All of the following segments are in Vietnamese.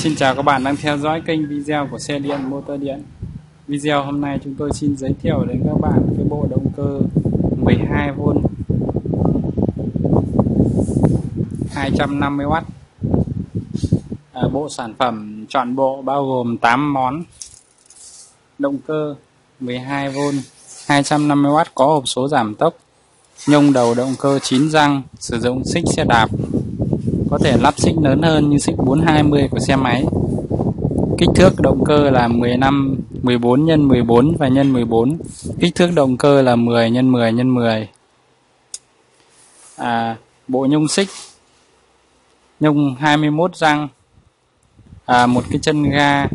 Xin chào các bạn đang theo dõi kênh video của xe điện motor điện. Video hôm nay chúng tôi xin giới thiệu đến các bạn cái bộ động cơ 12V 250W à, Bộ sản phẩm chọn bộ bao gồm 8 món. Động cơ 12V 250W có hộp số giảm tốc Nhông đầu động cơ 9 răng Sử dụng xích xe đạp có thể lắp xích lớn hơn như xích 420 của xe máy. Kích thước động cơ là 15 14 x 14 và nhân 14. Kích thước động cơ là 10 x 10 x 10. À, bộ nhung xích nhung 21 răng à, một cái chân ga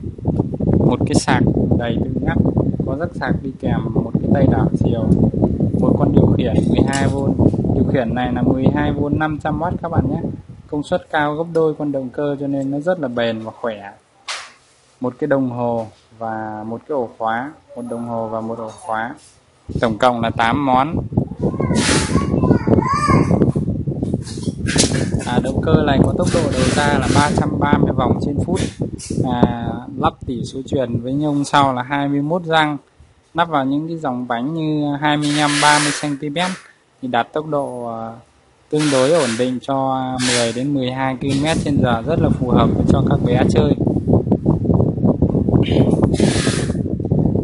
một cái sạc đầy tự ngắt có rất sạc đi kèm một cái tay đảo chiều một con điều khiển 12V điều khiển này là 12V 500W các bạn nhé công suất cao gấp đôi con động cơ cho nên nó rất là bền và khỏe. Một cái đồng hồ và một cái ổ khóa một đồng hồ và một ổ khóa. Tổng cộng là 8 món. À, động cơ này có tốc độ đầu ra là 330 vòng trên phút. À, lắp tỉ số truyền với nhông sau là 21 răng. Lắp vào những cái dòng bánh như 25 30 cm thì đạt tốc độ à, tương đối ổn định cho 10 đến 12 km trên giờ rất là phù hợp cho các bé chơi.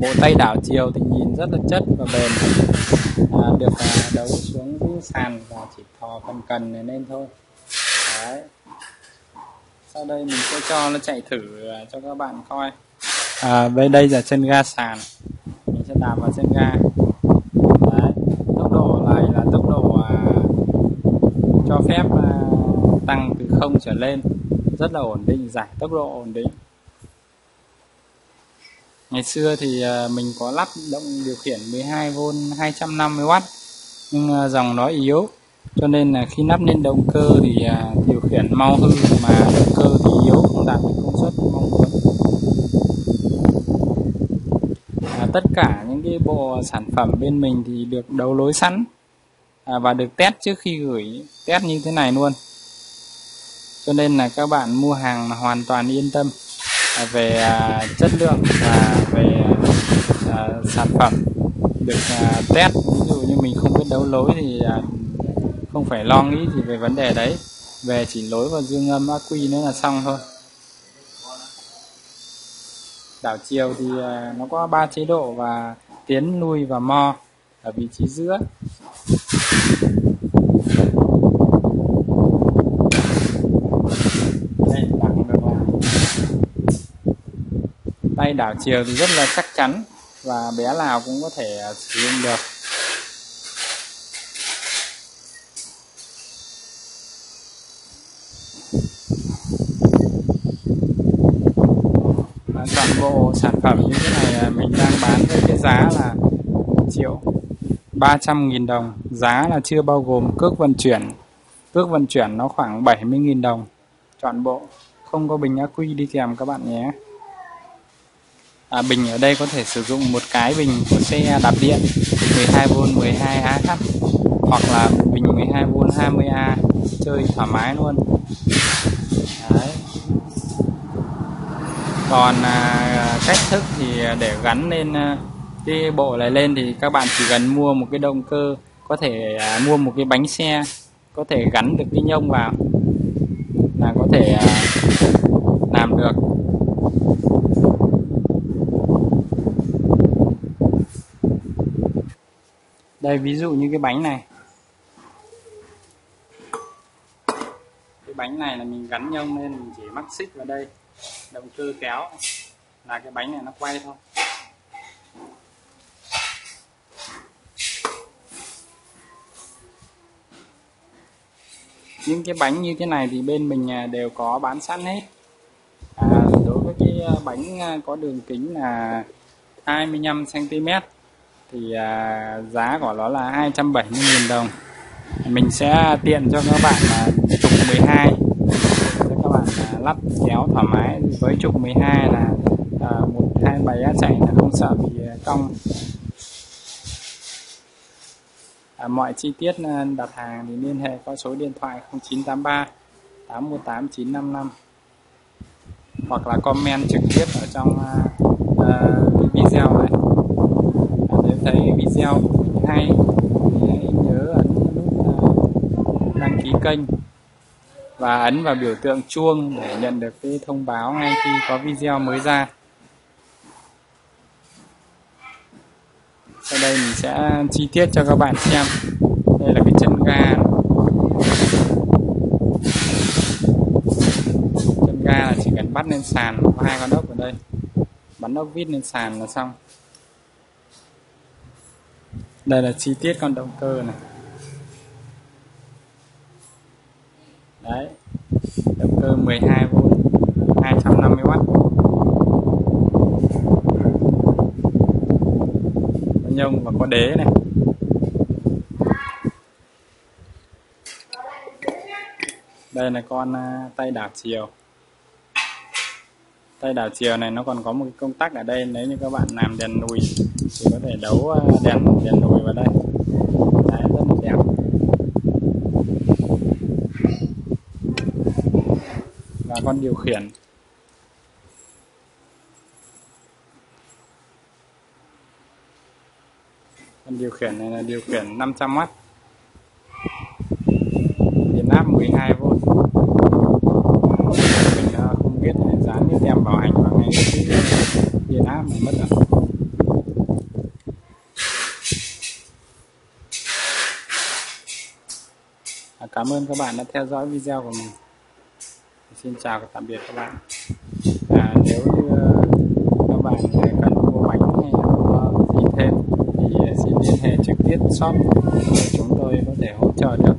Bộ tay đảo chiều thì nhìn rất là chất và bền. À, được à, đấu xuống sàn và chỉ thò phần cần này lên thôi. Đấy. sau đây mình sẽ cho nó chạy thử à, cho các bạn coi. À, với đây là chân ga sàn. Mình sẽ đạp vào chân ga. không trở lên rất là ổn định giải tốc độ ổn định. Ngày xưa thì à, mình có lắp động điều khiển 12V 250W nhưng à, dòng nó yếu cho nên là khi lắp lên động cơ thì à, điều khiển mau hư mà động cơ thì yếu không đạt được công suất mong muốn. À, tất cả những cái bộ sản phẩm bên mình thì được đấu lối sẵn à, và được test trước khi gửi test như thế này luôn cho nên là các bạn mua hàng là hoàn toàn yên tâm. À, về à, chất lượng và về à, sản phẩm được test. Ví dụ như mình không biết đấu lối thì không phải lo nghĩ gì về vấn đề đấy. Về chỉ lối vào dương âm ác quy nữa là xong thôi. Đảo chiều thì nó có ba chế độ và tiến, lui và mo ở vị trí giữa đây đảo ngược lại tay đảo chiều thì rất là chắc chắn và bé nào cũng có thể à, sử dụng được. Toàn bộ sản phẩm như thế này à, mình đang bán với cái giá là 1 triệu 300.000 đồng. Giá là chưa bao gồm cước vận chuyển. Cước vận chuyển nó khoảng 70.000 đồng. Toàn bộ. Không có bình ác quy đi kèm các bạn nhé à, bình ở đây có thể sử dụng một cái bình của xe đạp điện 12V 12AH hoặc là bình 12V 20A chơi thoải mái luôn Đấy. còn à, cách thức thì để gắn lên à, cái bộ này lên thì các bạn chỉ cần mua một cái động cơ có thể à, mua một cái bánh xe có thể gắn được cái nhông vào là có thể à, làm được đây ví dụ như cái bánh này. Cái bánh này là mình gắn nhông lên mình chỉ mắc xích vào đây. Động cơ kéo. Là cái bánh này nó quay thôi. Những cái bánh như thế này thì bên mình à, đều có bán sẵn hết. À, đối với cái à, bánh à, có đường kính là 25 cm thì à, giá của nó là 270.000 đồng. Mình sẽ tiện cho các bạn là trục 12 cho các bạn à, lắp kéo thoải mái. Với trục 12 là à, một hai bảy chạy là không sợ bị à, cong. À, mọi chi tiết à, đặt hàng thì liên hệ qua số điện thoại 0983 818 955 hoặc là comment trực tiếp ở trong uh, uh, video này à, nếu thấy video của mình hay thì hãy nhớ ấn nút à, đăng ký kênh. Và ấn vào biểu tượng chuông để nhận được cái thông báo ngay khi có video mới ra. Sau đây mình sẽ chi tiết cho các bạn xem. Đây là cái chân ga. Chân ga là chỉ cần bắt lên sàn hai con ốc ở đây. Bắn ốc vít lên sàn là xong đây là chi tiết con động cơ này. Đấy, động cơ 12V 250W có nhông và có đế này. Đây là con à, tay đảo chiều tay đảo chiều này nó còn có một cái công tắc ở đây. Nếu như các bạn làm đèn nùi thì có thể đấu à, đèn đèn nùi vào đây. Đấy, rất là đẹp. Và con điều khiển. Con điều khiển này là điều khiển 500W điện áp 12V mình ờ, không biết dán như tem bảo hành vào ngay cái điện áp này mất rồi à, cảm ơn các bạn đã theo dõi video của mình. Xin chào và tạm biệt các bạn. À, nếu như ờ, các bạn cần mua bánh hay là gì thêm thì ờ, xin liên hệ trực tiếp shop để chúng tôi có thể hỗ trợ được.